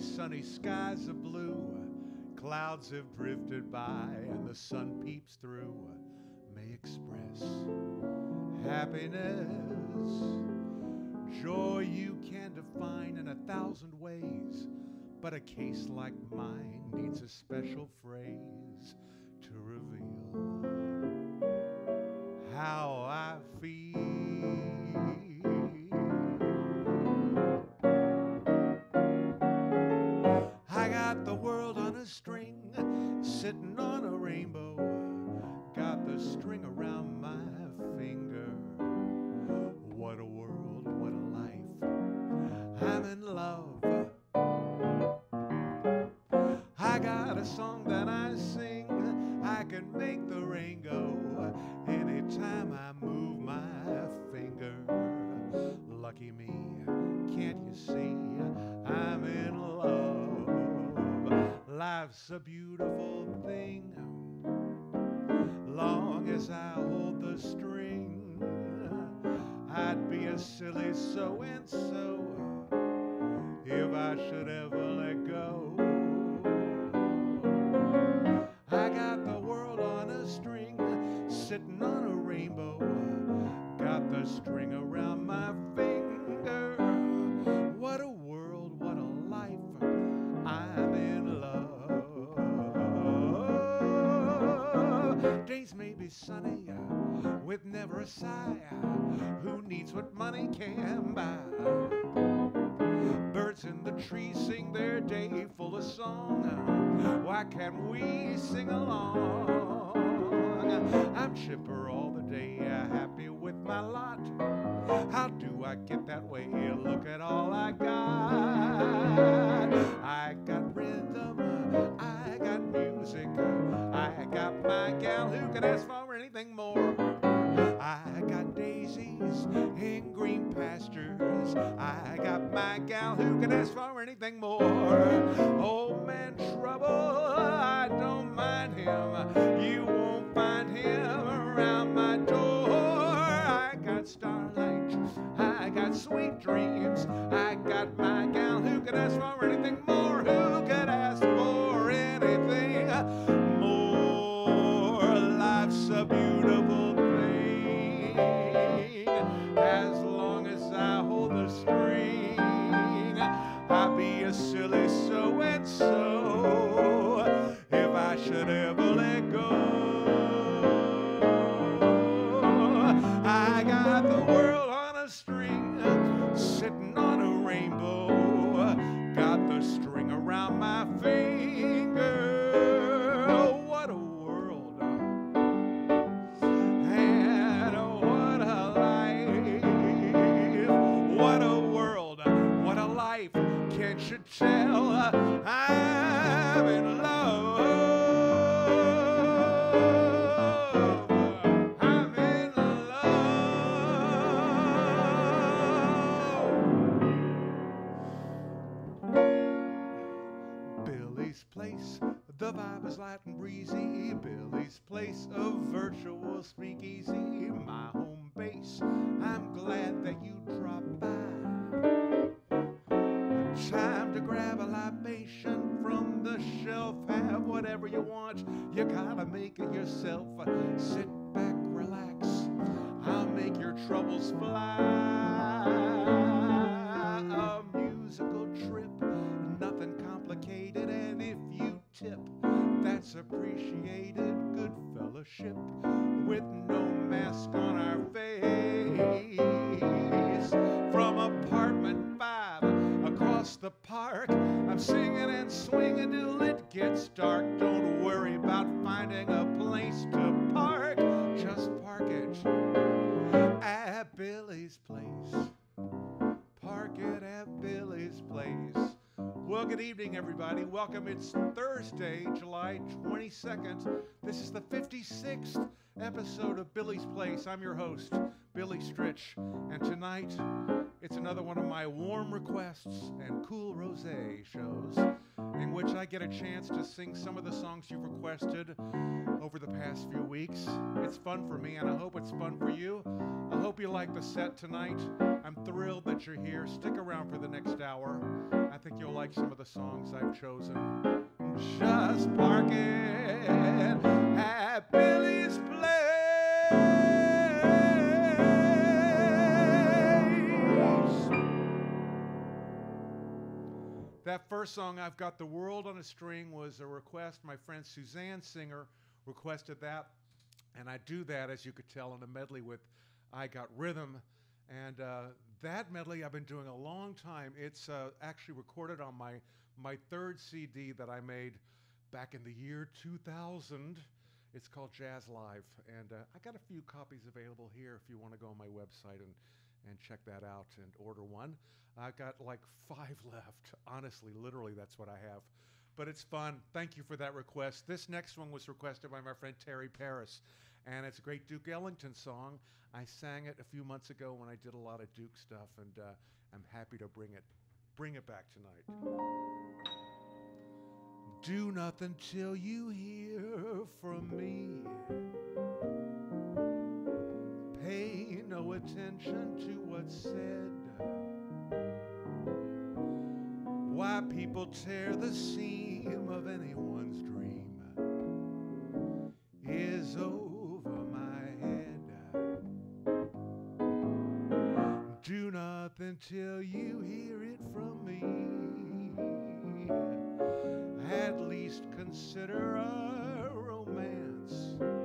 sunny skies of blue, clouds have drifted by, and the sun peeps through, may express happiness. Joy you can define in a thousand ways, but a case like mine needs a special phrase to reveal how I feel. Sitting on be sunny, uh, with never a sigh. Uh, who needs what money can buy? Birds in the trees sing their day full of song. Uh, why can't we sing along? I'm chipper all the day, happy with my lot. How do I get that way? Look at all I got. I got rhythm, I got music, I got my gal who can ask for anything more. I got daisies in green pastures. I got my gal who can ask for anything more. Old man trouble, I don't mind him. You won't find him around my door. I got starlight, I got sweet dreams. I got my gal who can ask for anything more. Who could ask silly so and so. If I should ever place, of virtual speakeasy, my home base. I'm glad that you dropped by. Time to grab a libation from the shelf. Have whatever you want. You gotta make it yourself. Sit back, relax. I'll make your troubles fly. A musical trip, nothing complicated. And if tip, that's appreciated. Good fellowship with no mask on our face. From apartment five across the park, I'm singing and swinging till it gets dark. Don't worry about finding a place to good evening, everybody. Welcome. It's Thursday, July 22nd. This is the 56th episode of Billy's Place. I'm your host, Billy Stritch. And tonight, it's another one of my warm requests and cool rose shows in which I get a chance to sing some of the songs you've requested over the past few weeks. It's fun for me, and I hope it's fun for you. I hope you like the set tonight. I'm thrilled that you're here. Stick around for the next hour. I think you'll like some of the songs I've chosen. Just parking at Billy's place. That first song, I've Got the World on a String, was a request. My friend Suzanne Singer requested that. And I do that, as you could tell, in a medley with I Got Rhythm. And uh, that medley I've been doing a long time. It's uh, actually recorded on my, my third CD that I made back in the year 2000. It's called Jazz Live. And uh, I got a few copies available here if you want to go on my website and, and check that out and order one. I've got like five left. Honestly, literally, that's what I have. But it's fun. Thank you for that request. This next one was requested by my friend Terry Paris, and it's a great Duke Ellington song. I sang it a few months ago when I did a lot of Duke stuff, and uh, I'm happy to bring it, bring it back tonight. Do nothing till you hear from me. Pay no attention to what's said. Why people tear the seam of anyone's dream is over my head. Do nothing till you hear it from me. At least consider a romance.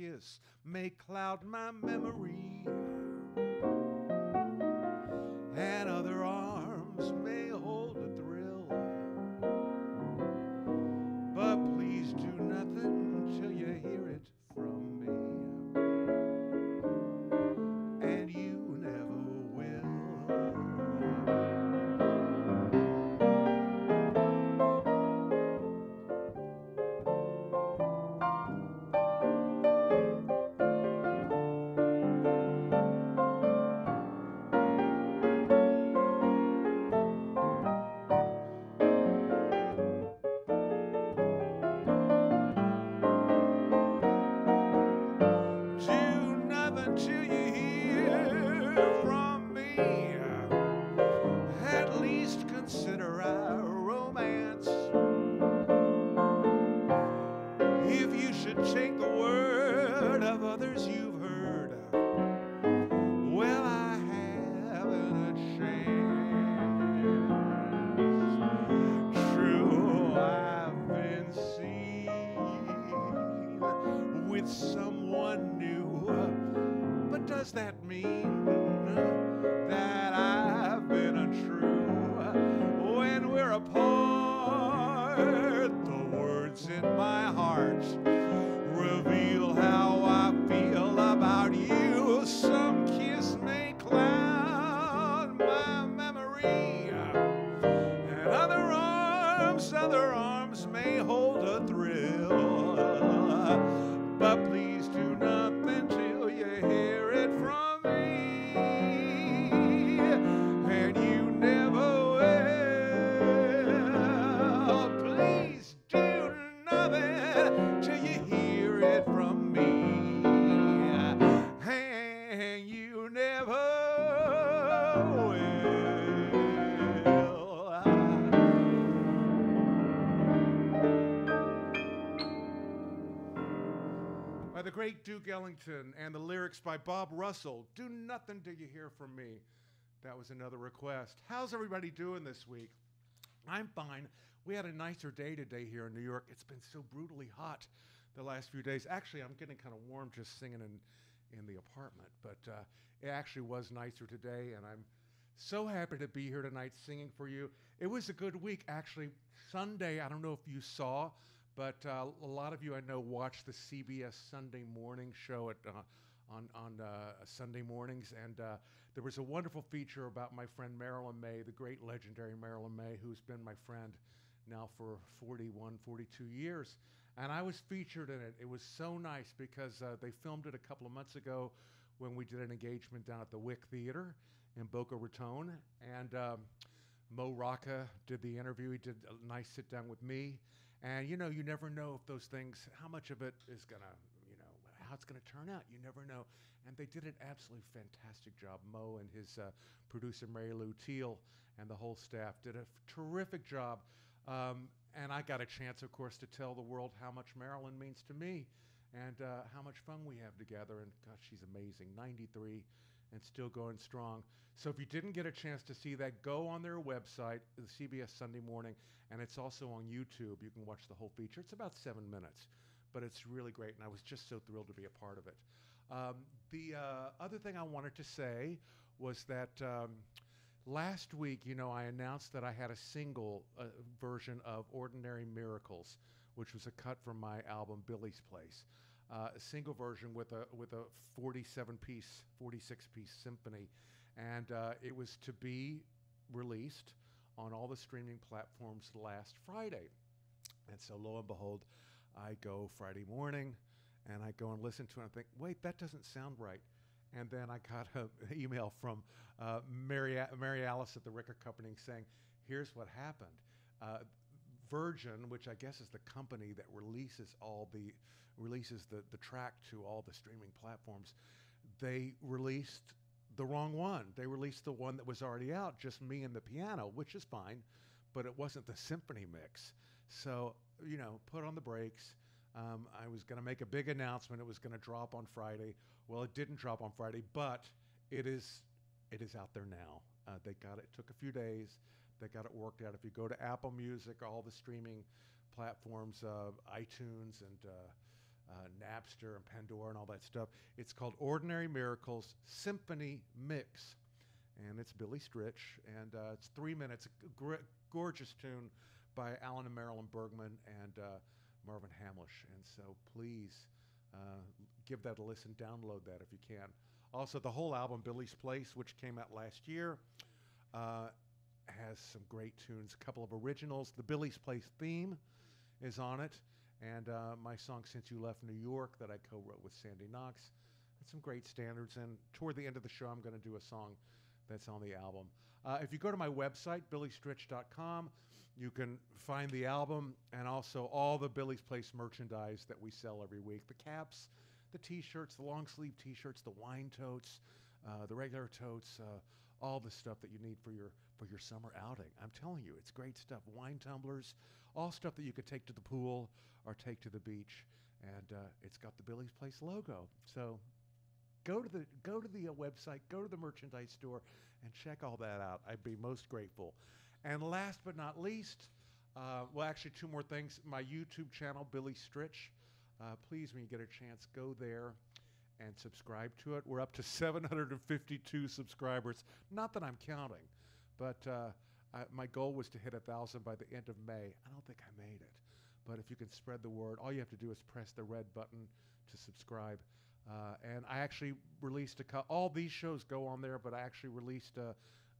Kiss. May cloud my memory, and other arms may hold a thrill. But please do nothing till you hear it great Duke Ellington and the lyrics by Bob Russell. Do nothing till you hear from me. That was another request. How's everybody doing this week? I'm fine. We had a nicer day today here in New York. It's been so brutally hot the last few days. Actually, I'm getting kind of warm just singing in, in the apartment, but uh, it actually was nicer today, and I'm so happy to be here tonight singing for you. It was a good week, actually. Sunday, I don't know if you saw, But uh, a lot of you I know watch the CBS Sunday morning show at. Uh, on, on uh, Sunday mornings, and uh, there was a wonderful feature about my friend Marilyn Maye, the great legendary Marilyn Maye, who's been my friend now for 41, 42 years. And I was featured in it. It was so nice because uh, they filmed it a couple of months ago when we did an engagement down at the Wick Theater in Boca Raton. And um, Mo Rocca did the interview. He did a nice sit down with me. And you know, you never know if those things, how much of it is to, you know, how it's to turn out. You never know. And they did an absolutely fantastic job. Mo and his uh, producer, Mary Lou Teal, and the whole staff did a terrific job. Um, and I got a chance, of course, to tell the world how much Marilyn means to me and uh, how much fun we have together. And gosh, she's amazing. 93 and still going strong. So if you didn't get a chance to see that, go on their website, the CBS Sunday Morning, and it's also on YouTube. You can watch the whole feature. It's about seven minutes, but it's really great, and I was just so thrilled to be a part of it. Um, the uh, other thing I wanted to say was that. Um, last week, you know, I announced that I had a single uh, version of Ordinary Miracles, which was a cut from my album Billy's Place uh, a single version with a with a 47 piece, 46 piece symphony, and uh, it was to be released on all the streaming platforms last Friday. And so, lo and behold, I go Friday morning, and I go and listen to it. and I think, wait, that doesn't sound right. And then I got an email from uh, Mary, Mary Alice at the Record Company saying, here's what happened. Uh, Virgin, which I guess is the company that releases all the releases the, the track to all the streaming platforms, they released the wrong one. They released the one that was already out, just me and the piano, which is fine, but it wasn't the symphony mix. So, you know, put on the brakes. Um, I was going to make a big announcement. It was going to drop on Friday. Well, it didn't drop on Friday, but it is it is out there now. Uh, they got it. it. Took a few days they got it worked out. If you go to Apple Music, all the streaming platforms, uh, iTunes and uh, uh, Napster and Pandora and all that stuff, it's called Ordinary Miracles Symphony Mix. And it's Billy Stritch, and uh, it's three minutes. A gorgeous tune by Alan and Marilyn Bergman and uh, Marvin Hamlisch. And so please uh, give that a listen, download that if you can. Also, the whole album, Billy's Place, which came out last year, uh, has some great tunes, a couple of originals. The Billy's Place theme is on it, and uh, my song Since You Left New York that I co wrote with Sandy Knox. And some great standards. And toward the end of the show, I'm going to do a song that's on the album. Uh, if you go to my website, billystritch.com, you can find the album and also all the Billy's Place merchandise that we sell every week the caps, the t shirts, the long sleeve t shirts, the wine totes, uh, the regular totes, uh, all the stuff that you need for your for your summer outing. I'm telling you, it's great stuff. Wine tumblers, all stuff that you could take to the pool or take to the beach, and uh, it's got the Billy's Place logo. So go to the go to the uh, website, go to the merchandise store, and check all that out. I'd be most grateful. And last but not least, uh, well, actually, two more things. My YouTube channel, Billy Stritch. Uh, please, when you get a chance, go there and subscribe to it. We're up to 752 subscribers. Not that I'm counting, but uh, I, my goal was to hit a thousand by the end of May. I don't think I made it, but if you can spread the word, all you have to do is press the red button to subscribe. Uh, and I actually released a cu- all these shows go on there, but I actually released a,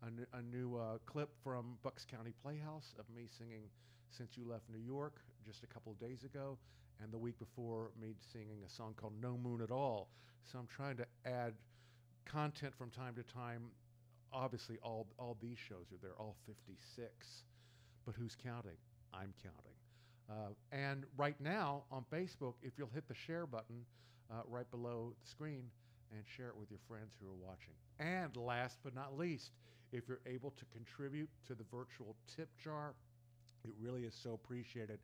a, new uh, clip from Bucks County Playhouse of me singing "Since You Left New York" just a couple of days ago, and the week before me singing a song called No Moon at All. So I'm trying to add content from time to time. Obviously, all, all these shows are there, all 56. But who's counting? I'm counting. Uh, and right now on Facebook, if you'll hit the share button uh, right below the screen and share it with your friends who are watching. And last but not least, if you're able to contribute to the virtual tip jar, it really is so appreciated.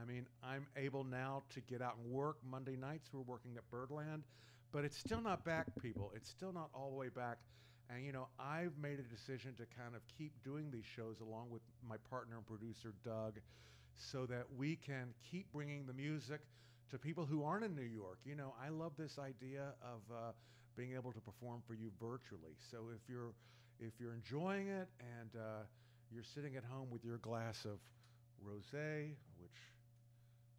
I mean, I'm able now to get out and work Monday nights. We're working at Birdland, but it's still not back, people. It's still not all the way back. And, you know, I've made a decision to kind of keep doing these shows along with my partner and producer, Doug, so that we can keep bringing the music to people who aren't in New York. You know, I love this idea of uh, being able to perform for you virtually. So if you're if you're enjoying it and uh, you're sitting at home with your glass of rosé, which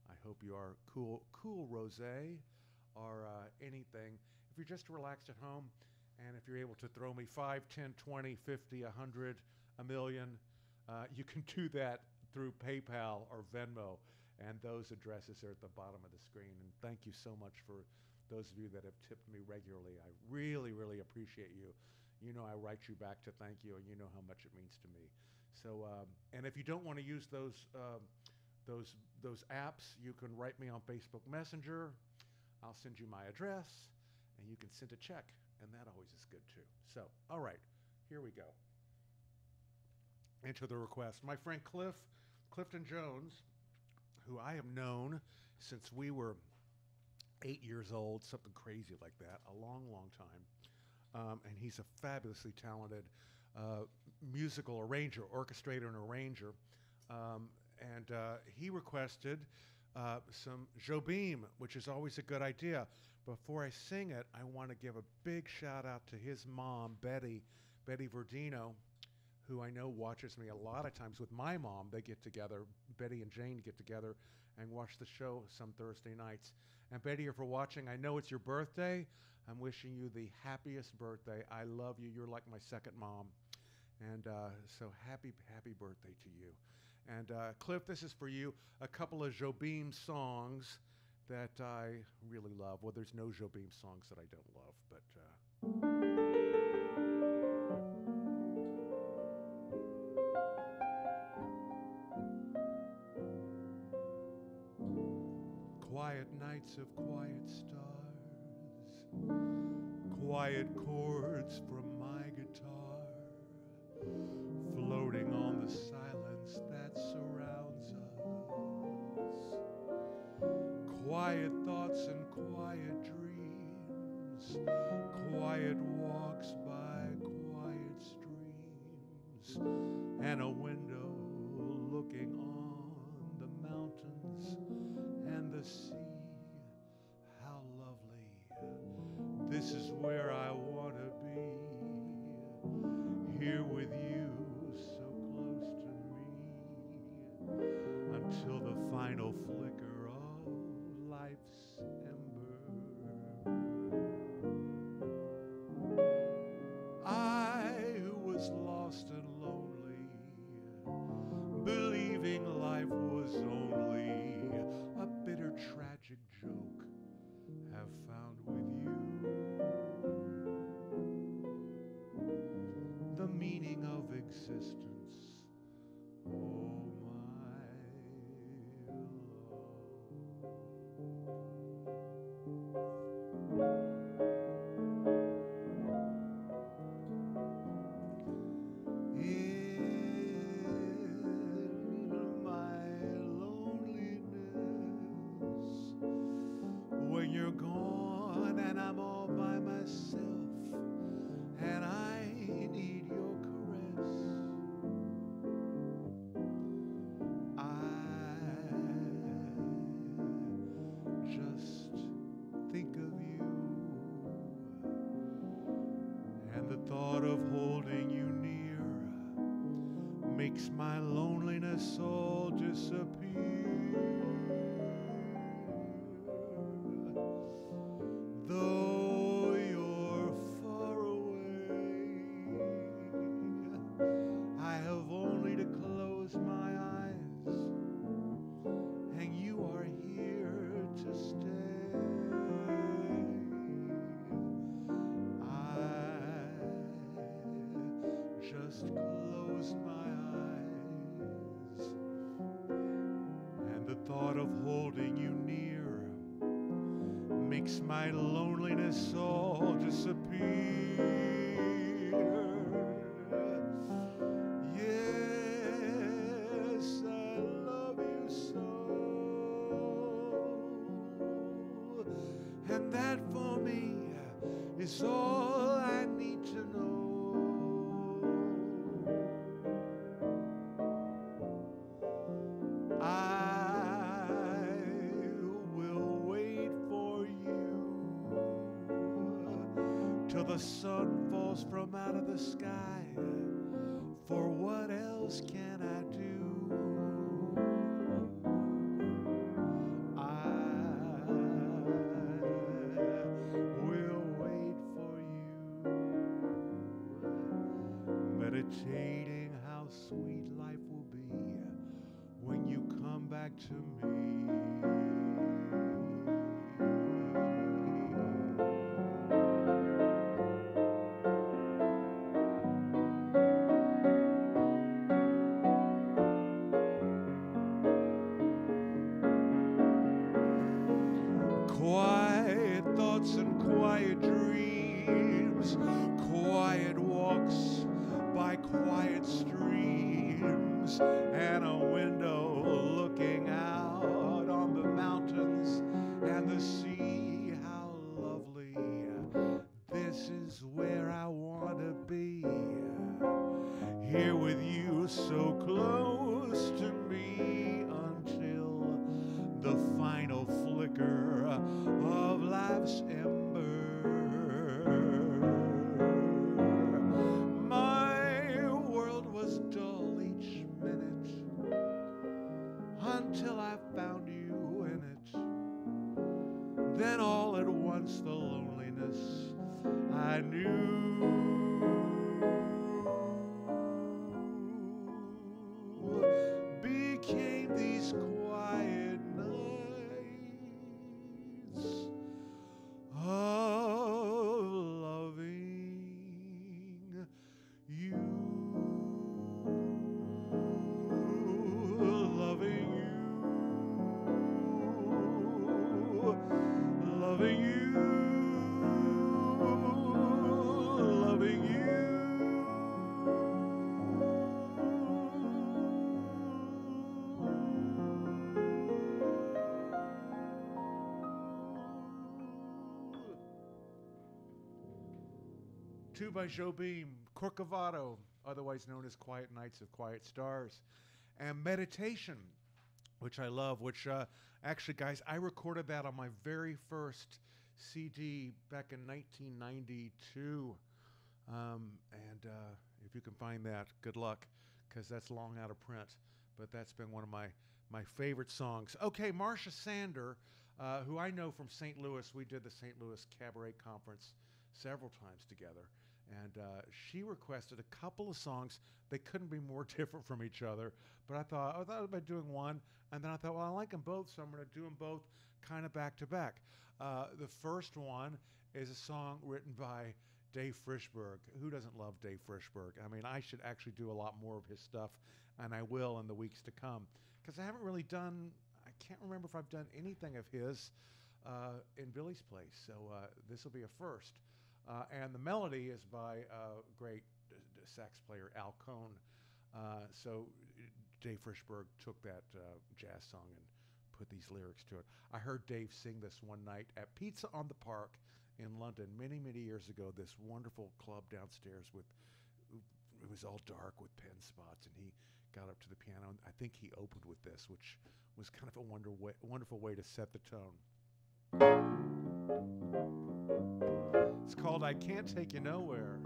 I hope you are cool, cool rosé or uh, anything. If you're just relaxed at home, and if you're able to throw me 5, 10, 20, 50, 100, a million, uh, you can do that through PayPal or Venmo. And those addresses are at the bottom of the screen. And thank you so much for those of you that have tipped me regularly. I really, really appreciate you. You know, I write you back to thank you, and you know how much it means to me. So, um, and if you don't want to use those, um, those, those apps, you can write me on Facebook Messenger. I'll send you my address, and you can send a check, and that always is good too. So, all right, here we go. Into the request. My friend Cliff, Clifton Jones, who I have known since we were eight years old, something crazy like that, a long, long time. Um, and he's a fabulously talented uh, musical arranger, orchestrator, and arranger. Um, and uh, he requested uh, some Jobim, which is always a good idea. Before I sing it, I want to give a big shout out to his mom, Betty, Betty Verdino, who I know watches me a lot of times with my mom. They get together, Betty and Jane get together and watch the show some Thursday nights. And Betty, if you're for watching, I know it's your birthday. I'm wishing you the happiest birthday. I love you. You're like my second mom. And uh, so happy, happy birthday to you. And uh, Cliff, this is for you. A couple of Jobim songs that I really love. Well, there's no Jobim songs that I don't love, but. Uh quiet nights of quiet stars, quiet chords from my guitar, Quiet thoughts and quiet dreams, quiet walks by quiet streams, and a window looking on the mountains and the sea. How lovely. This is where I my loneliness all disappear. Yes, I love you so, and that sun falls from out of the sky. For what else can I do? Two by Jobim, Corcovado, otherwise known as Quiet Nights of Quiet Stars, and Meditation, which I love, which uh, actually, guys, I recorded that on my very first CD back in 1992. Um, and uh, if you can find that, good luck, because that's long out of print. But that's been one of my, my favorite songs. Okay, Marcia Sander, uh, who I know from St. Louis, we did the St. Louis Cabaret Conference several times together. And uh, she requested a couple of songs. They couldn't be more different from each other. But I thought, I thought about doing one. And then I thought, well, I like them both, so I'm going to do them both kind of back to back. Uh, the first one is a song written by Dave Frishberg. Who doesn't love Dave Frishberg? I mean, I should actually do a lot more of his stuff, and I will in the weeks to come. Because I haven't really done, I can't remember if I've done anything of his uh, in Billy's Place. So uh, this will be a first. Uh, and the melody is by uh, great d- sax player Al Cohn. Uh, so Dave Frishberg took that uh, jazz song and put these lyrics to it. I heard Dave sing this one night at Pizza on the Park in London many, many years ago. This wonderful club downstairs with it was all dark with pin spots, and he got up to the piano. And I think he opened with this, which was kind of a wonder way, wonderful way to set the tone. It's called I Can't Take You Nowhere.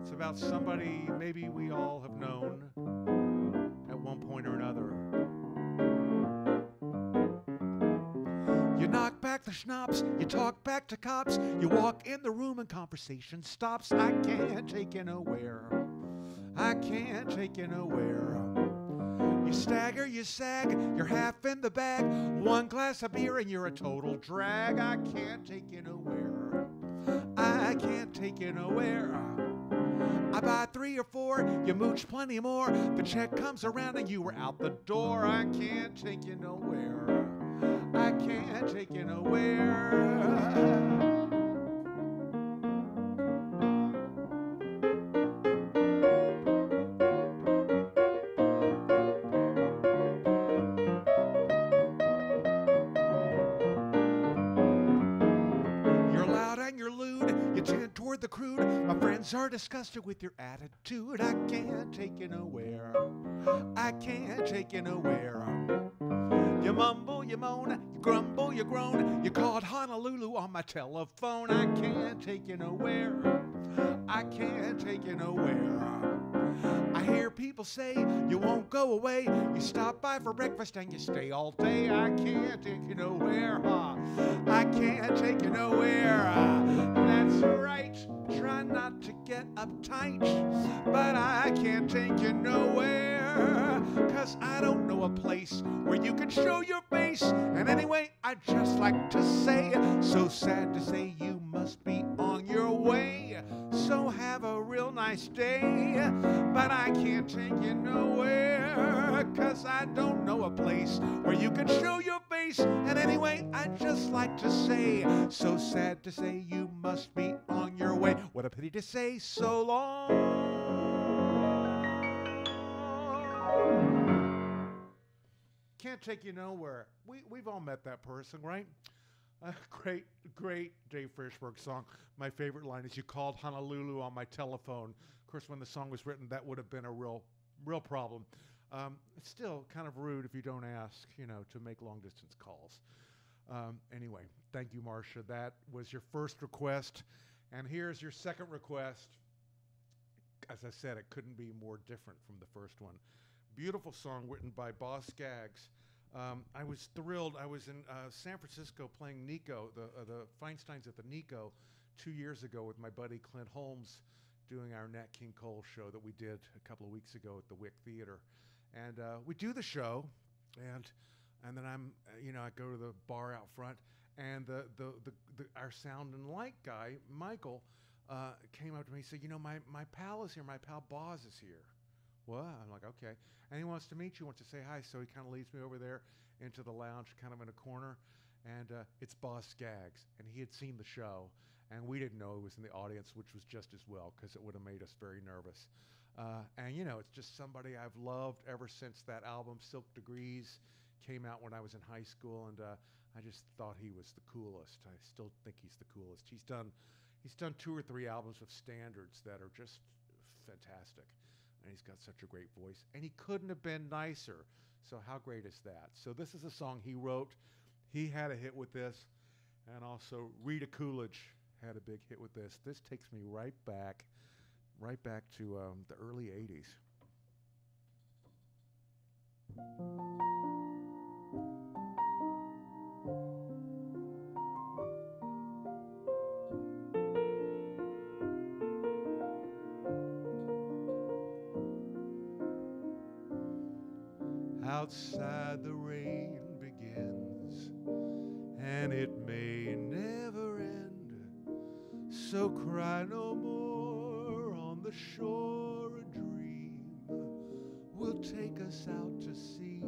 It's about somebody maybe we all have known at one point or another. You knock back the schnapps, you talk back to cops, you walk in the room and conversation stops. I can't take you nowhere. I can't take you nowhere. You stagger, you sag, you're half in the bag. One glass of beer and you're a total drag. I can't take you nowhere. I can't take you nowhere. I buy three or four, you mooch plenty more. The check comes around and you were out the door. I can't take you nowhere. I can't take you nowhere. Disgusted with your attitude. I can't take you nowhere. I can't take you nowhere. You mumble, you moan, you grumble, you groan. You called Honolulu on my telephone. I can't take you nowhere. I can't take you nowhere. I hear people say you won't go away. You stop by for breakfast and you stay all day. I can't take you nowhere. huh? I can't take you nowhere. That's right. Try not to get uptight, but I can't take you nowhere. Cause I don't know a place where you can show your face. And anyway, I'd just like to say, so sad to say you must be on your way. So have a real nice day, but I can't take you nowhere. Cause I don't know a place where you can show your face. And anyway, I'd just like to say, so sad to say you must be on your way. What a pity to say so long. Can't take you nowhere. We, we've all met that person, right? A great, great Dave Frishberg song. My favorite line is, "You called Honolulu on my telephone." Of course, when the song was written, that would have been a real, real problem. Um, it's still kind of rude if you don't ask, you know, to make long distance calls. Um, anyway, thank you, Marcia. That was your first request, and here's your second request. As I said, it couldn't be more different from the first one. Beautiful song written by Boz Scaggs. Um, I was thrilled. I was in uh, San Francisco playing Nikko, the uh, the Feinsteins at the Nikko, two years ago with my buddy Clint Holmes, doing our Nat King Cole show that we did a couple of weeks ago at the Wick Theater, and uh, we do the show, and and then I'm uh, you know I go to the bar out front, and the the, the, the our sound and light guy Michael uh, came up to me and said, you know my my pal is here, my pal Boz is here. What? I'm like, okay. And he wants to meet you, wants to say hi. So he kind of leads me over there into the lounge, kind of in a corner. And uh, it's Boz Scaggs. And he had seen the show. And we didn't know he was in the audience, which was just as well, because it would have made us very nervous. Uh, and, you know, it's just somebody I've loved ever since that album, Silk Degrees, came out when I was in high school. And uh, I just thought he was the coolest. I still think he's the coolest. He's done, he's done two or three albums of standards that are just fantastic and he's got such a great voice. And he couldn't have been nicer. So, how great is that? So, this is a song he wrote. He had a hit with this, and also Rita Coolidge had a big hit with this. This takes me right back, right back to um, the early 80s. Outside the rain begins, and it may never end. So cry no more on the shore. A dream will take us out to sea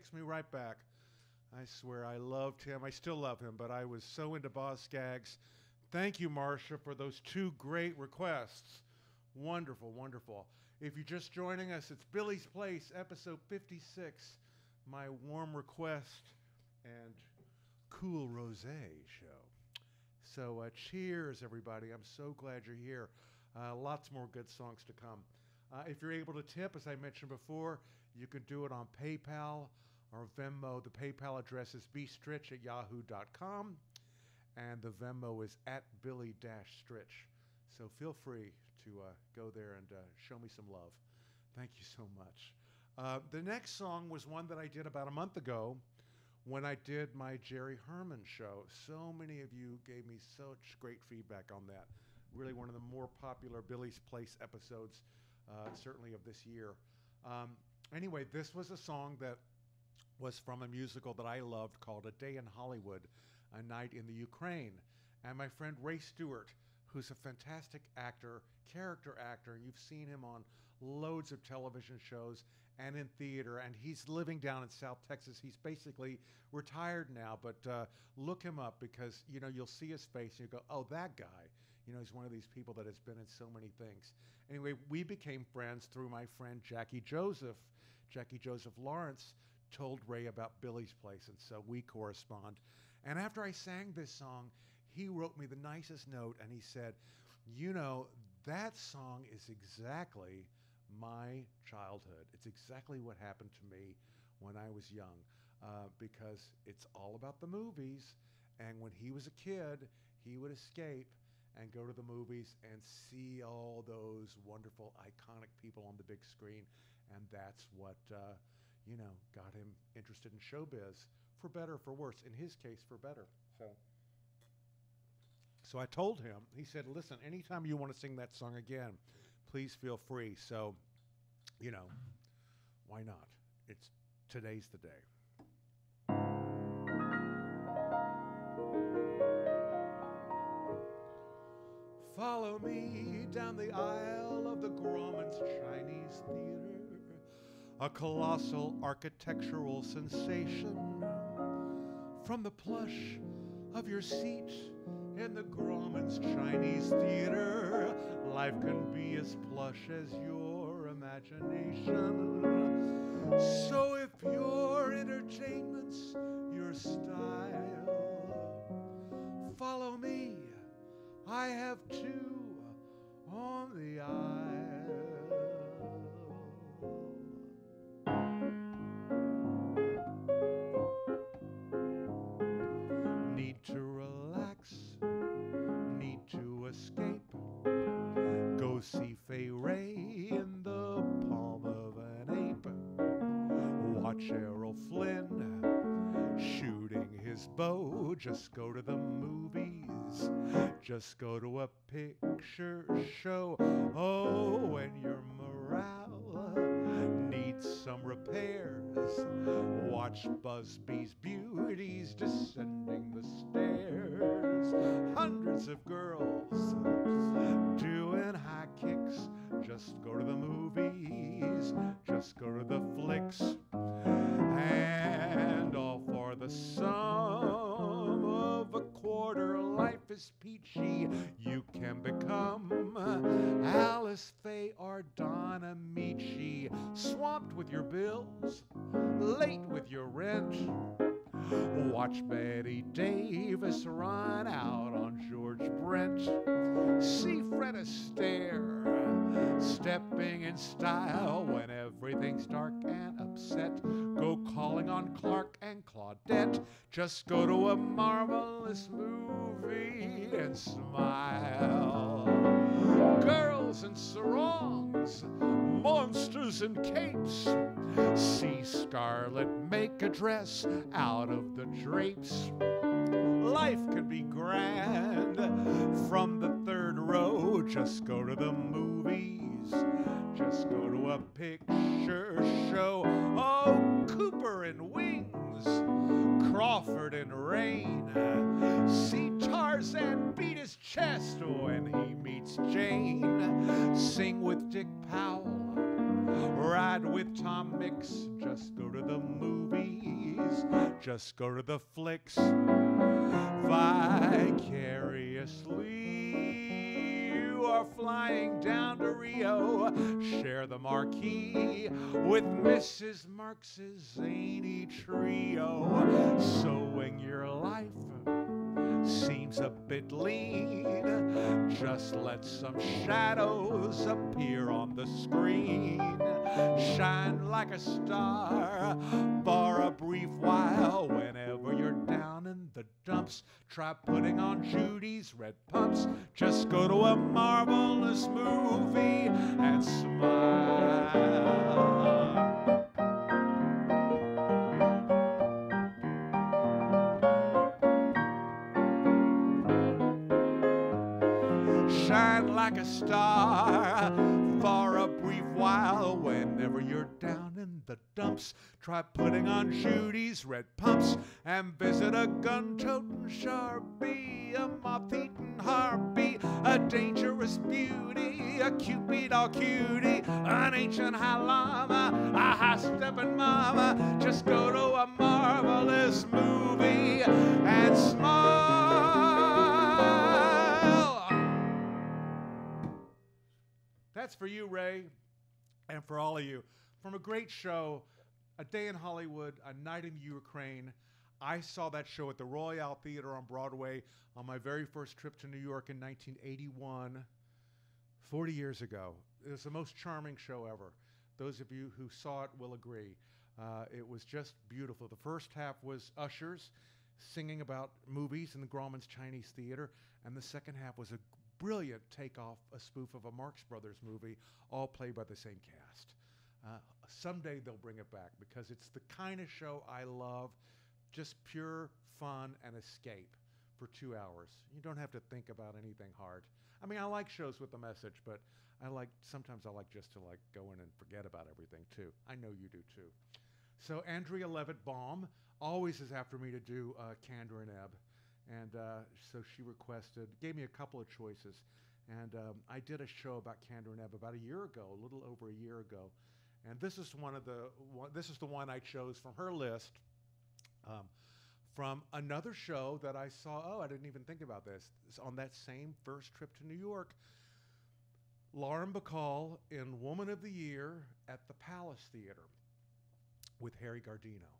takes me right back. I swear I loved him. I still love him, but I was so into Boz Scaggs. Thank you, Marcia, for those two great requests. Wonderful, wonderful. If you're just joining us, it's Billy's Place, episode 56, my warm request and cool rose show. So, uh, cheers, everybody. I'm so glad you're here. Uh, lots more good songs to come. Uh, if you're able to tip, as I mentioned before, you can do it on PayPal or Venmo. The PayPal address is bstritch at yahoo.com, and the Venmo is at Billy Stritch. So feel free to uh, go there and uh, show me some love. Thank you so much. Uh, the next song was one that I did about a month ago when I did my Jerry Herman show. So many of you gave me such great feedback on that. Really, one of the more popular Billy's Place episodes, uh, certainly of this year. Um, anyway, this was a song that was from a musical that I loved called A Day in Hollywood, A Night in the Ukraine. And my friend Ray Stewart, who's a fantastic actor, character actor, and you've seen him on loads of television shows and in theater, and he's living down in South Texas. He's basically retired now, but uh, look him up because you know you'll see his face and you go, "Oh, that guy." You know, he's one of these people that has been in so many things. Anyway, we became friends through my friend Jackie Joseph. Jackie Joseph Lawrence told Ray about Billy's Place, and so we correspond. And after I sang this song, he wrote me the nicest note, and he said, "You know, that song is exactly my childhood. It's exactly what happened to me when I was young, uh, because it's all about the movies. And when he was a kid, he would escape and go to the movies and see all those wonderful, iconic people on the big screen. And that's what, uh, you know, got him interested in showbiz, for better or for worse. In his case, for better. So. So I told him, he said, listen, anytime you want to sing that song again, please feel free. So, you know, why not? It's today's the day. Follow me down the aisle of the Grauman's Chinese Theater, a colossal architectural sensation. From the plush of your seat in the Grauman's Chinese Theater, life can be as plush as your imagination. So if your entertainment's your style, follow me. I have two on the aisle. Just go to the movies. Just go to a picture show. Oh, when your morale needs some repairs, watch Busby's beauties descending the stairs. Hundreds of girls doing high kicks. Just go to the Just go to a marvelous movie and smile. Girls in sarongs, monsters in capes. See Scarlett make a dress out of the drapes. Life could be grand from the third row. Just go to the movies. Just go to a picture show. Oh, Cooper and Wings, Crawford and Rain. See Tarzan beat his chest when he meets Jane. Sing with Dick Powell. Ride with Tom Mix. Just go to the movies. Just go to the flicks. Vicariously, you are flying down to Rio. Share the marquee with Mrs. Marx's zany trio. Sewing your life seems a bit lean. Just let some shadows appear on the screen. Shine like a star for a brief while whenever you're the dumps. Try putting on Judy's red pumps. Just go to a marvelous movie and smile. shine like a star for a brief while whenever you're down in the dumps. Try putting on Judy's red pumps and visit a gun toting sharpie, a moth eating harpy, a dangerous beauty, a cupid all cutie, an ancient high llama, a high stepping mama. Just go to a marvelous movie and smile. That's for you, Ray, and for all of you. From a great show, A Day in Hollywood, A Night in the Ukraine. I saw that show at the Royale Theater on Broadway on my very first trip to New York in 1981, 40 years ago. It was the most charming show ever. Those of you who saw it will agree. Uh, it was just beautiful. The first half was ushers singing about movies in the Grauman's Chinese Theater, and the second half was a brilliant takeoff, a spoof of a Marx Brothers movie, all played by the same cast. Uh, someday they'll bring it back because it's the kind of show I love, just pure fun and escape for two hours. You don't have to think about anything hard. I mean, I like shows with a message, but I like sometimes I like just to like go in and forget about everything too. I know you do too. So Andrea Levitt Baum always is after me to do uh, Kander and Ebb. And uh, so she requested, gave me a couple of choices. And um, I did a show about Kander and Ebb about a year ago, a little over a year ago. And this is one of the one, this is the one I chose from her list. Um, from another show that I saw. Oh, I didn't even think about this. It's on that same first trip to New York. Lauren Bacall in Woman of the Year at the Palace Theater with Harry Guardino.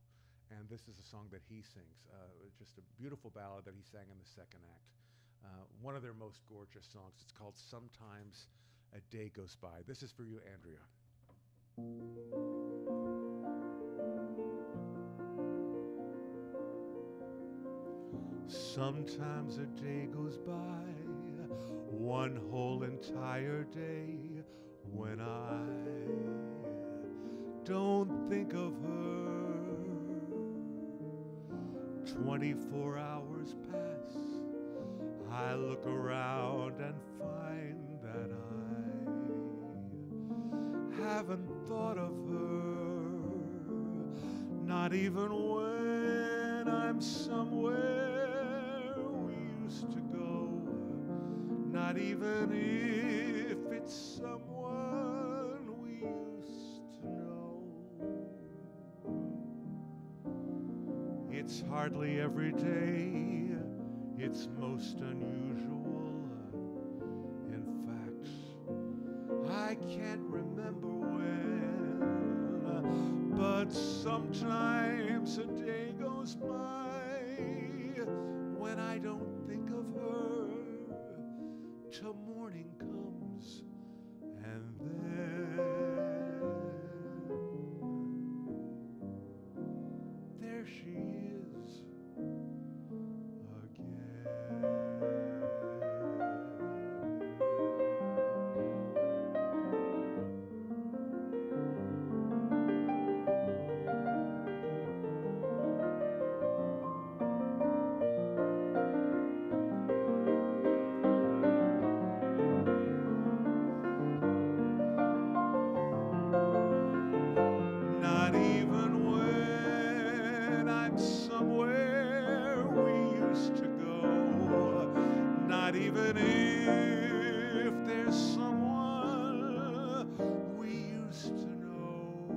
And this is a song that he sings. Uh, just a beautiful ballad that he sang in the second act. Uh, one of their most gorgeous songs. It's called Sometimes a Day Goes By. This is for you, Andrea. Sometimes a day goes by, one whole entire day, when I don't think of her. 24 hours pass, I look around and find that I haven't thought of her, not even when I'm somewhere we used to go, not even if it's someone we used to know. It's hardly every day, it's most unusual. But sometimes from where we used to go. Not even if there's someone we used to know.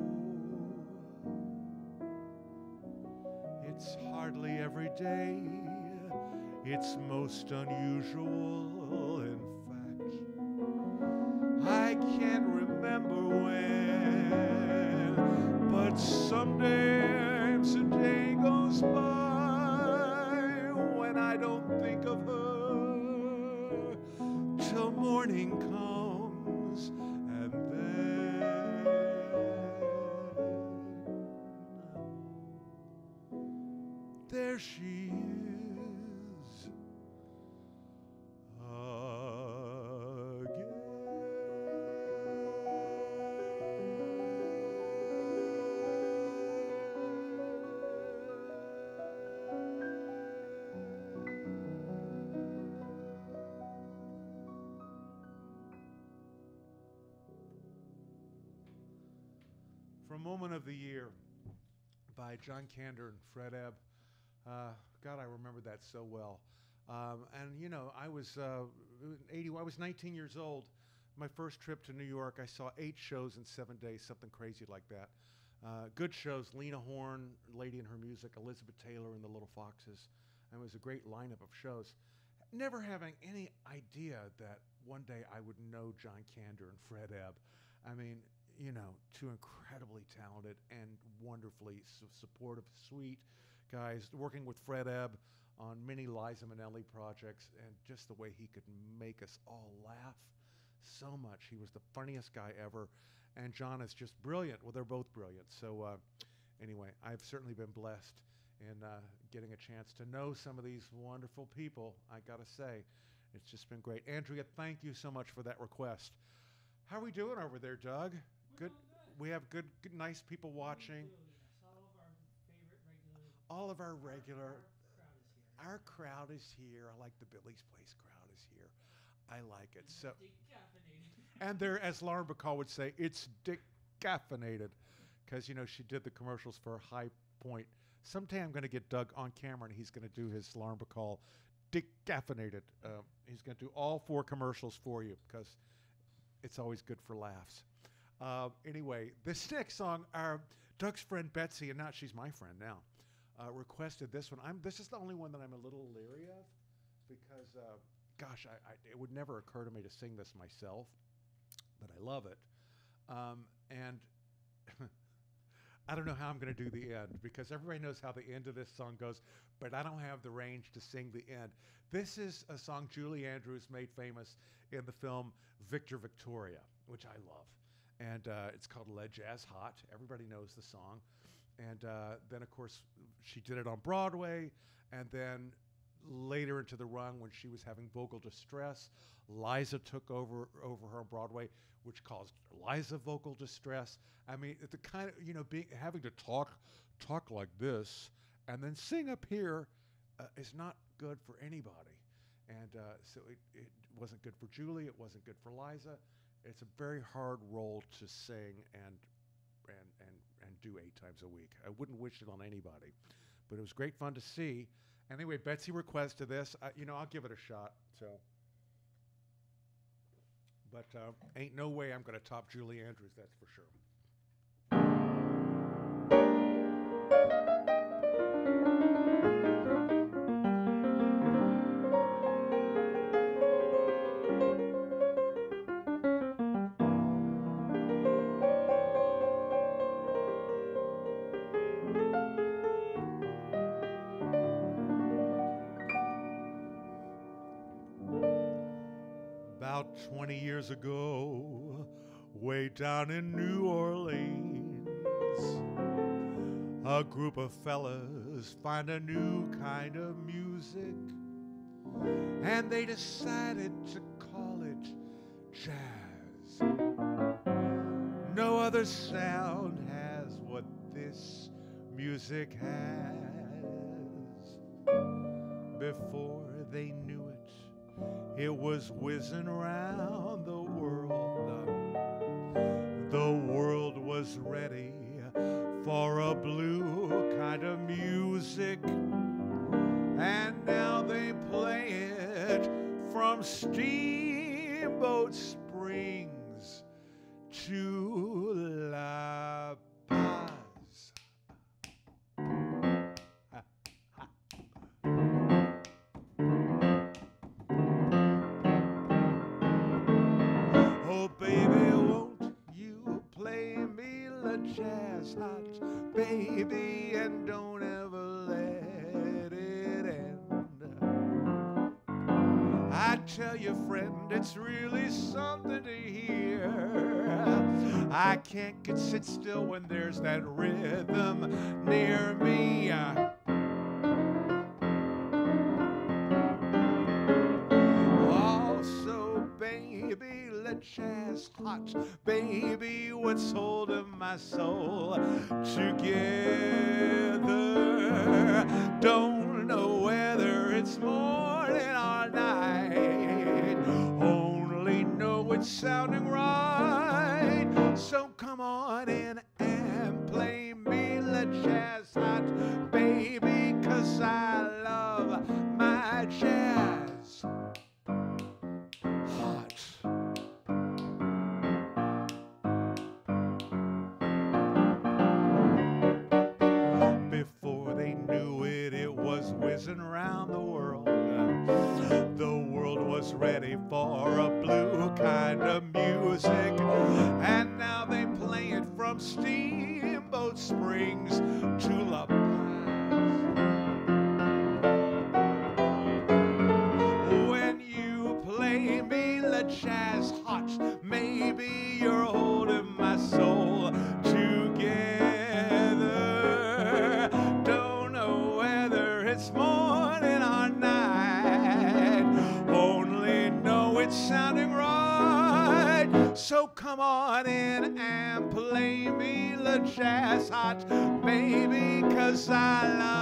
It's hardly every day, it's most unusual moment of the year by John Kander and Fred Ebb. Uh, God, I remember that so well. Um, and you know, I was uh, 80. I was 19 years old. My first trip to New York, I saw eight shows in seven days, something crazy like that. Uh, good shows: Lena Horne, Lady and Her Music, Elizabeth Taylor and the Little Foxes. And it was a great lineup of shows. Never having any idea that one day I would know John Kander and Fred Ebb. I mean, you know, two incredibly talented and wonderfully su- supportive, sweet guys. Working with Fred Ebb on many Liza Minnelli projects, and just the way he could make us all laugh so much. He was the funniest guy ever, and John is just brilliant. Well, they're both brilliant. So, uh, anyway, I've certainly been blessed in uh, getting a chance to know some of these wonderful people. I gotta say, it's just been great. Andrea, thank you so much for that request. How are we doing over there, Doug? Good. We have good, good, nice people watching. All of our regular. Our crowd is here. I like the Billy's Place crowd is here. I like it. So, and there, as Lauren Bacall would say, it's decaffeinated, because you know she did the commercials for High Point. Someday I'm going to get Doug on camera, and he's going to do his Lauren Bacall decaffeinated. Um, he's going to do all four commercials for you because it's always good for laughs. Uh, anyway, this next song, our Doug's friend Betsy, and now she's my friend now, uh, requested this one. I'm this is the only one that I'm a little leery of because, uh, gosh, I, I, it would never occur to me to sing this myself, but I love it. Um, and I don't know how I'm going to do the end because everybody knows how the end of this song goes, but I don't have the range to sing the end. This is a song Julie Andrews made famous in the film Victor Victoria, which I love. And uh, it's called Le Jazz Hot. Everybody knows the song. And uh, then, of course, she did it on Broadway. And then later into the run, when she was having vocal distress, Liza took over over her on Broadway, which caused Liza vocal distress. I mean, the kind of you know being having to talk talk like this and then sing up here uh, is not good for anybody. And uh, so it, it wasn't good for Julie. It wasn't good for Liza. It's a very hard role to sing and and and and do eight times a week. I wouldn't wish it on anybody, but it was great fun to see. Anyway, Betsy requested this. You know, I'll give it a shot. So, but uh, ain't no way I'm going to top Julie Andrews. That's for sure. 20 years ago, way down in New Orleans, a group of fellas find a new kind of music, and they decided to call it jazz. No other sound has what this music has. Before they knew it, it was whizzing around the world. The world was ready for a blue kind of music. And now they play it from Steamboat Springs to can't get sit still when there's that rhythm near me. Also, baby, le jazz hot, baby, what's holding my soul together? Don't know whether it's morning or night, only know it's sounding right. Jazz baby, cause I love my jazz hot. Before they knew it, it was whizzing around the world. The world was ready for a blue kind of music, and now they play it from Steamboat hot, baby, cause I love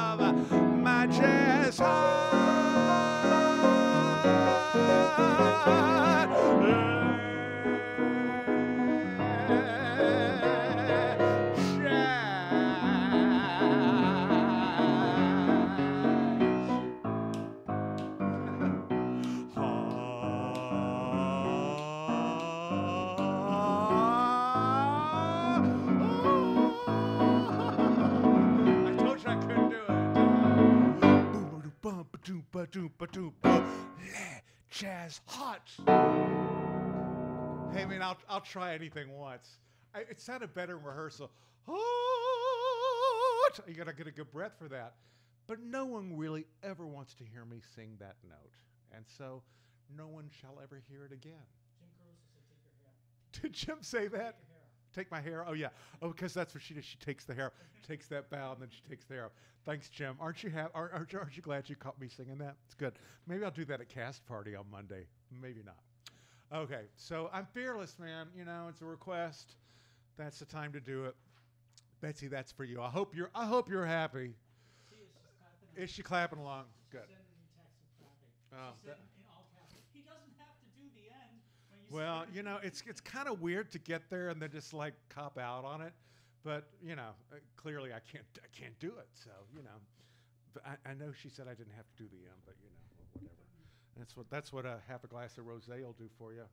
try anything once. I, it sounded better in rehearsal. Hot. You gotta get a good breath for that. But no one really ever wants to hear me sing that note, and so no one shall ever hear it again. Jim said, take your hair. Did Jim say that? Take your hair. Take my hair? Oh yeah. Oh, because that's what she does. She takes the hair, takes that bow, and then she takes the hair. Thanks, Jim. Aren't you happy? Aren't, aren't you glad you caught me singing that? It's good. Maybe I'll do that at cast party on Monday. Maybe not. Okay, so I'm fearless, man. You know, it's a request. That's the time to do it. Betsy, that's for you. I hope you're. I hope you're happy. Just clapping. Is she clapping along? She's Good. sending me texts and clapping. Oh, she that- said in, in all caps, he doesn't have to do the end when you Well, you know, it's it's kind of weird to get there and then just like cop out on it, but you know, uh, clearly I can't I can't do it. So you know, but I, I know she said I didn't have to do the end, but you know. That's what that's what a half a glass of rosé will do for you.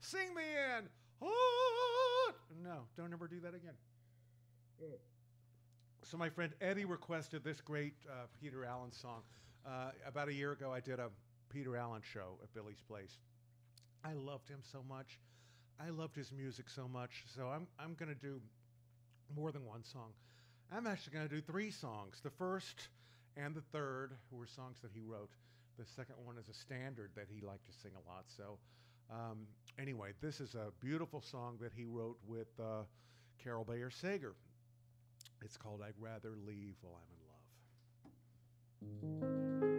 Sing me in. Hot. No, don't ever do that again. So my friend Eddie requested this great uh, Peter Allen song. Uh, about a year ago, I did a Peter Allen show at Billy's Place. I loved him so much. I loved his music so much. So I'm I'm gonna do more than one song. I'm actually gonna do three songs. The first and the third were songs that he wrote. The second one is a standard that he liked to sing a lot. So um, anyway, this is a beautiful song that he wrote with uh, Carol Bayer Sager. It's called "I'd Rather Leave While I'm in Love."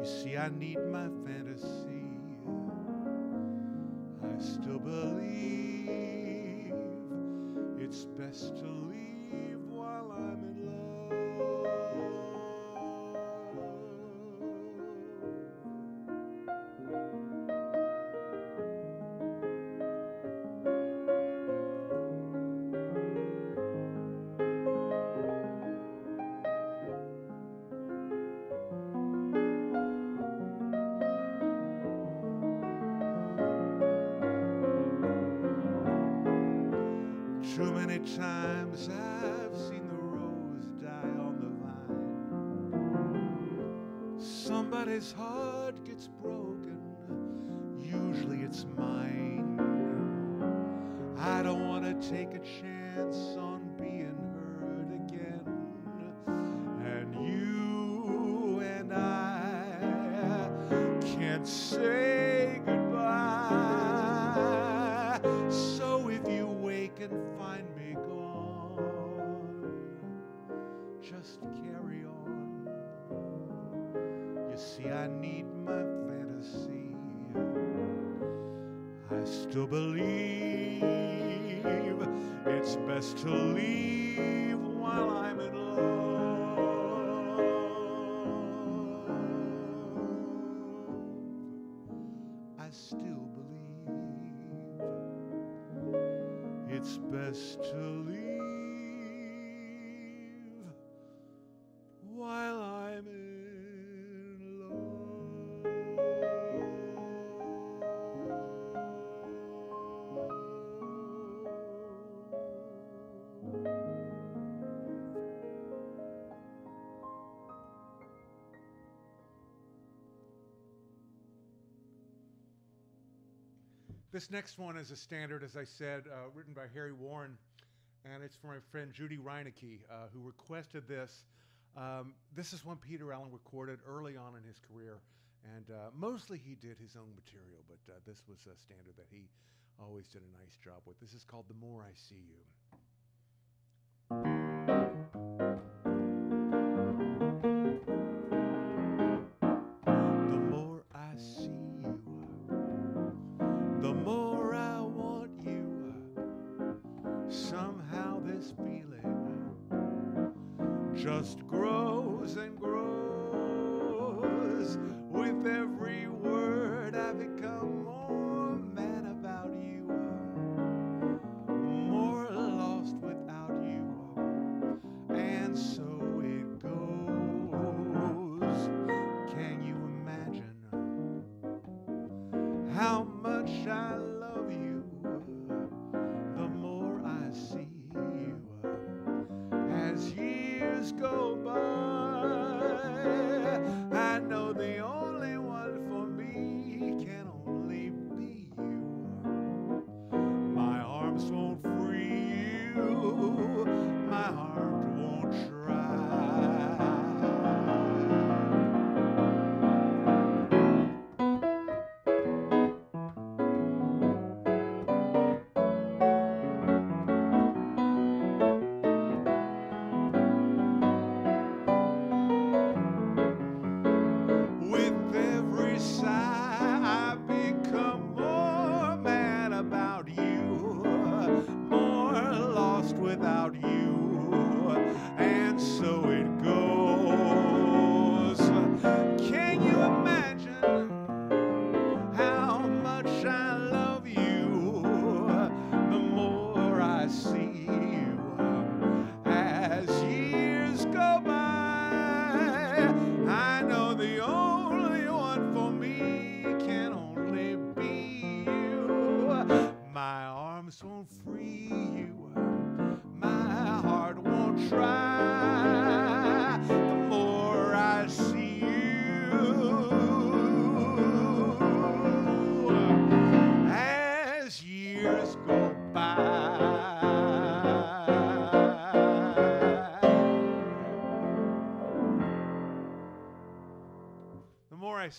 You see, I need my fantasy. I still believe it's best to leave while I'm in. times I've seen the rose die on the vine. Somebody's heart to believe. It's best to leave. This next one is a standard, as I said, uh, written by Harry Warren, and it's from my friend Judy Reinecke, uh, who requested this. Um, this is one Peter Allen recorded early on in his career, and uh, mostly he did his own material, but uh, this was a standard that he always did a nice job with. This is called The More I See You.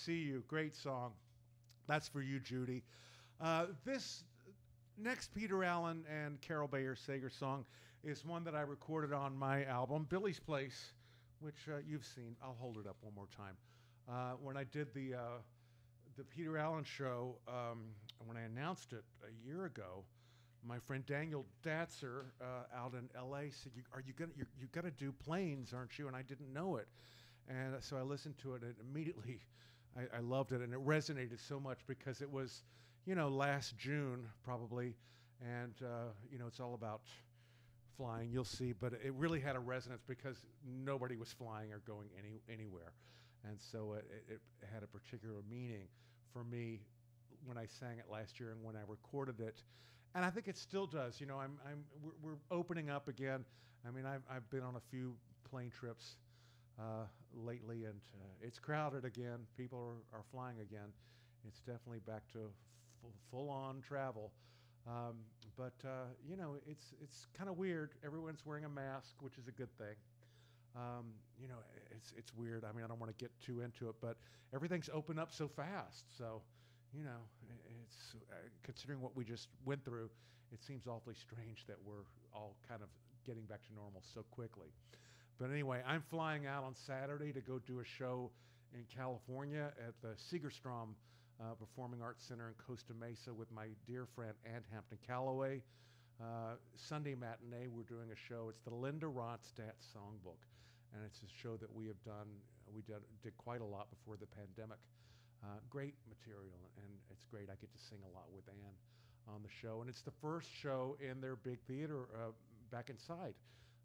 See You. Great song. That's for you, Judy. Uh, this next Peter Allen and Carol Bayer Sager song is one that I recorded on my album, Billy's Place, which uh, you've seen. I'll hold it up one more time. Uh, when I did the uh, the Peter Allen show, um, when I announced it a year ago, my friend Daniel Datzer uh, out in L.A. said, you, "Are you gonna you're, you got to do planes, aren't you?" And I didn't know it, and so I listened to it and immediately I, I loved it, and it resonated so much because it was, you know, last June probably, and uh, you know it's all about flying. You'll see, but it really had a resonance because nobody was flying or going any anywhere, and so it, it, it had a particular meaning for me when I sang it last year and when I recorded it and I think it still does. You know, I'm, I'm, we're, we're opening up again. I mean, I've, I've been on a few plane trips uh, lately, and uh, it's crowded again. People are, are flying again. It's definitely back to f- full-on travel. Um, but uh, you know, it's it's kind of weird. Everyone's wearing a mask, which is a good thing. Um, you know, it's it's weird. I mean, I don't want to get too into it, but everything's opened up so fast. So you know, it's uh, considering what we just went through, it seems awfully strange that we're all kind of getting back to normal so quickly. But anyway, I'm flying out on Saturday to go do a show in California at the Segerstrom uh, Performing Arts Center in Costa Mesa with my dear friend Ann Hampton Callaway. Uh, Sunday matinee, we're doing a show. It's the Linda Ronstadt Songbook, and it's a show that we have done. We did, did quite a lot before the pandemic. Uh, great material, and it's great. I get to sing a lot with Ann on the show, and it's the first show in their big theater uh, back inside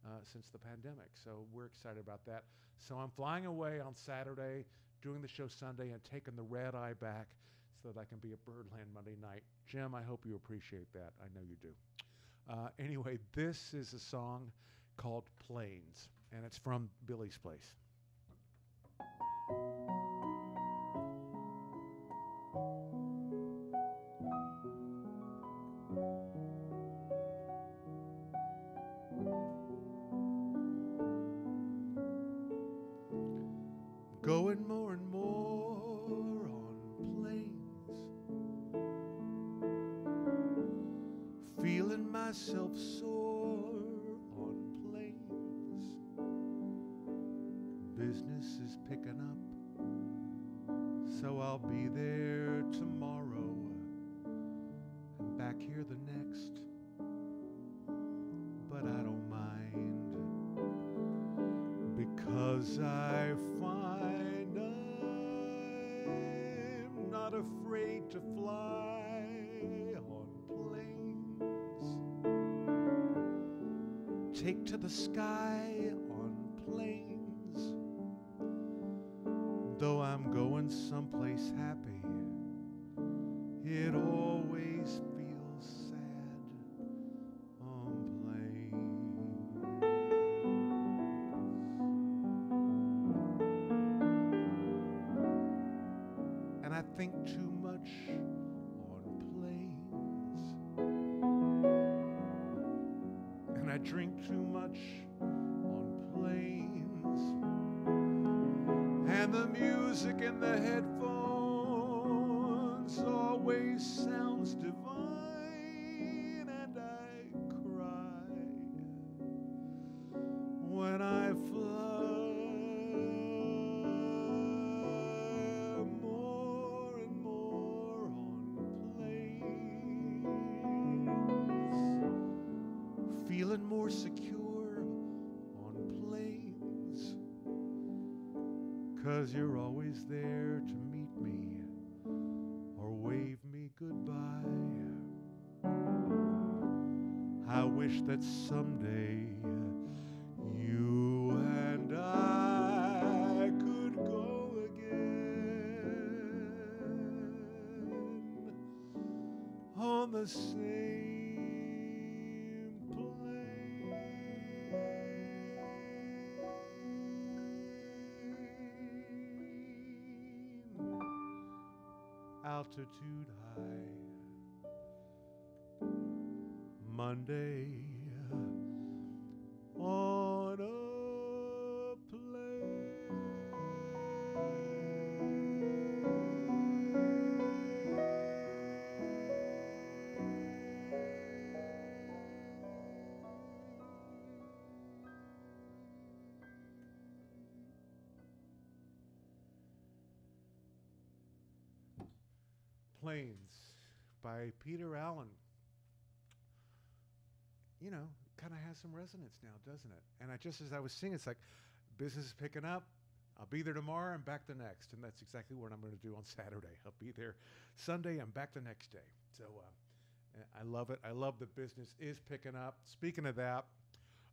uh, since the pandemic. So we're excited about that. So I'm flying away on Saturday, doing the show Sunday, and taking the red eye back so that I can be at Birdland Monday night. Jim, I hope you appreciate that. I know you do. Uh, anyway, this is a song called Planes, and it's from Billy's Place. Myself soar on planes. Business is picking up, so I'll be there tomorrow and back here the next. Take to the sky in the headphones. Always sounds divine, cause you're always there to meet me or wave me goodbye. I wish that someday you and I could go again on the altitude Planes by Peter Allen, you know, kind of has some resonance now, doesn't it? And I just as I was singing, it's like business is picking up. I'll be there tomorrow and back the next, and that's exactly what I'm going to do on Saturday. I'll be there Sunday and back the next day. So uh, I love it. I love the business is picking up. Speaking of that,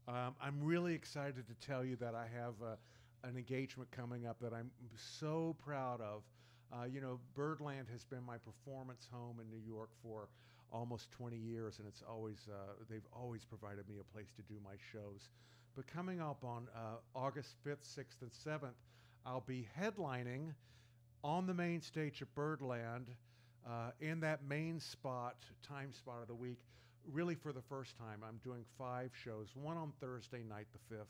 um, I'm really excited to tell you that I have uh, an engagement coming up that I'm so proud of. Uh, you know, Birdland has been my performance home in New York for almost 20 years, and it's always uh, they've always provided me a place to do my shows. But coming up on uh, August 5th, 6th, and 7th, I'll be headlining on the main stage at Birdland uh, in that main spot, time spot of the week. Really, for the first time, I'm doing five shows one on Thursday night, the 5th,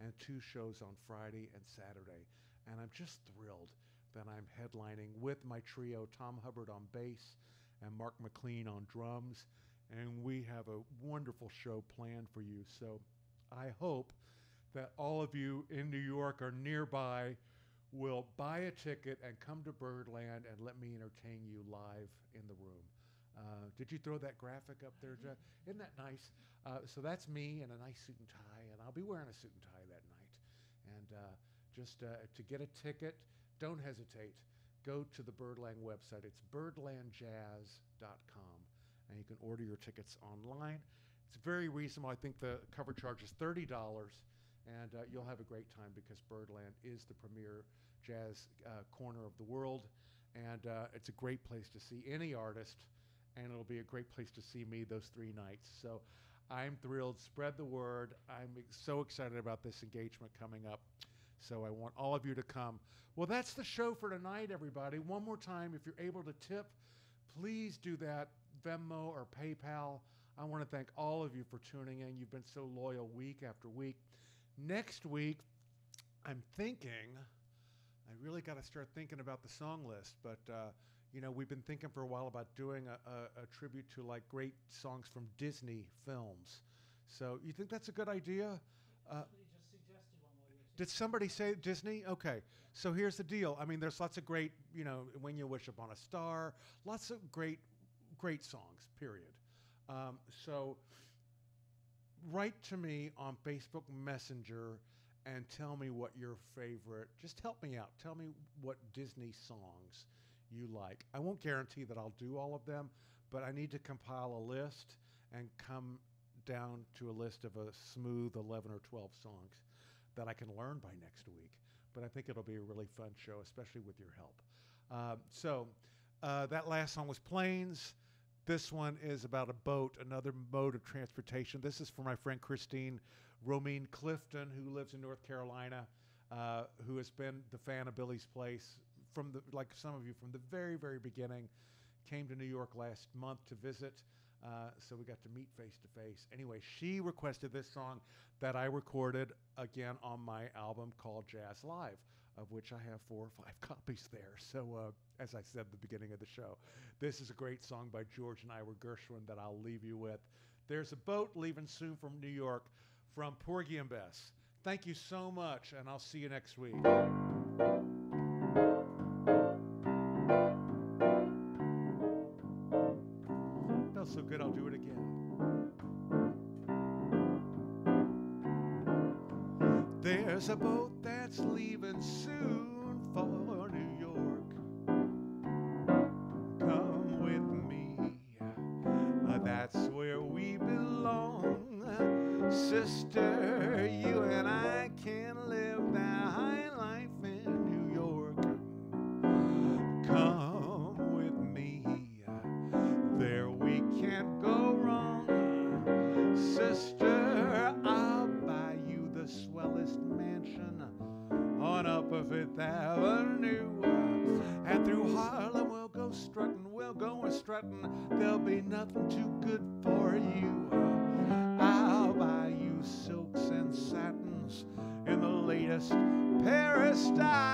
and two shows on Friday and Saturday. And I'm just thrilled that I'm headlining with my trio Tom Hubbard on bass and Mark McLean on drums. And we have a wonderful show planned for you. So I hope that all of you in New York or nearby will buy a ticket and come to Birdland and let me entertain you live in the room. Uh, did you throw that graphic up there, Jeff? Isn't that nice? Uh, so that's me in a nice suit and tie, and I'll be wearing a suit and tie that night. And uh, just uh, to get a ticket, don't hesitate. Go to the Birdland website. It's birdlandjazz.com, and you can order your tickets online. It's very reasonable. I think the cover charge is $30, and uh, you'll have a great time because Birdland is the premier jazz uh, corner of the world, and uh, it's a great place to see any artist, and it'll be a great place to see me those three nights. So I'm thrilled. Spread the word. I'm so excited about this engagement coming up. So I want all of you to come. Well, that's the show for tonight, everybody. One more time, if you're able to tip, please do that. Venmo or PayPal. I want to thank all of you for tuning in. You've been so loyal week after week. Next week, I'm thinking, I really got to start thinking about the song list, but uh, you know, we've been thinking for a while about doing a, a, a tribute to like great songs from Disney films. So you think that's a good idea? Uh, Somebody just suggested one while you were did somebody say Disney? Okay. So here's the deal. I mean, there's lots of great, you know, When You Wish Upon a Star, lots of great, great songs, period. Um, so write to me on Facebook Messenger and tell me what your favorite, just help me out. Tell me what Disney songs you like. I won't guarantee that I'll do all of them, but I need to compile a list and come down to a list of a smooth 11 or 12 songs that I can learn by next week. But I think it'll be a really fun show, especially with your help. Um, so uh, that last song was Planes. This one is about a boat, another mode of transportation. This is for my friend Christine Romine Clifton, who lives in North Carolina, uh, who has been the fan of Billy's Place from the, like some of you, from the very, very beginning. Came to New York last month to visit, uh, so we got to meet face to face. Anyway, she requested this song that I recorded again on my album called Jazz Live, of which I have four or five copies there. So, uh, as I said at the beginning of the show, this is a great song by George and Ira Gershwin that I'll leave you with. There's a boat leaving soon from New York from Porgy and Bess. Thank you so much, and I'll see you next week. There's a boat that's leaving soon for There'll be nothing too good for you. I'll buy you silks and satins in the latest Paris style.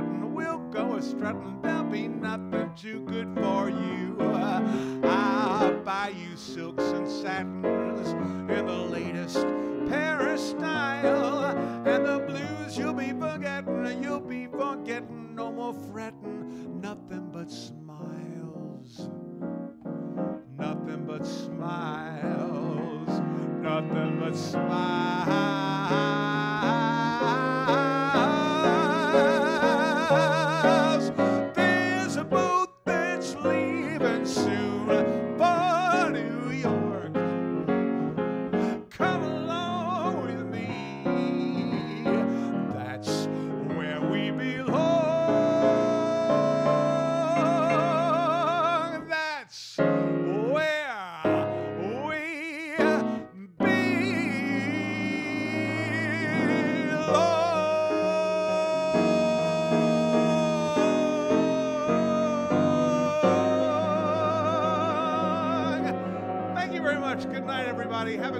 Strutting. We'll go a strutting. Everybody. Have a